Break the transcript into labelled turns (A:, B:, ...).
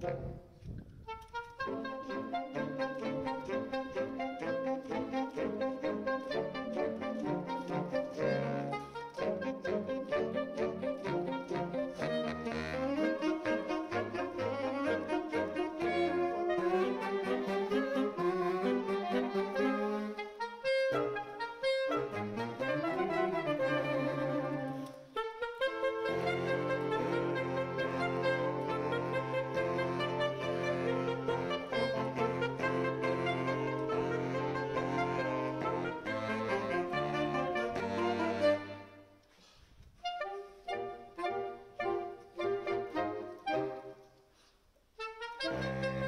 A: Thank you. Música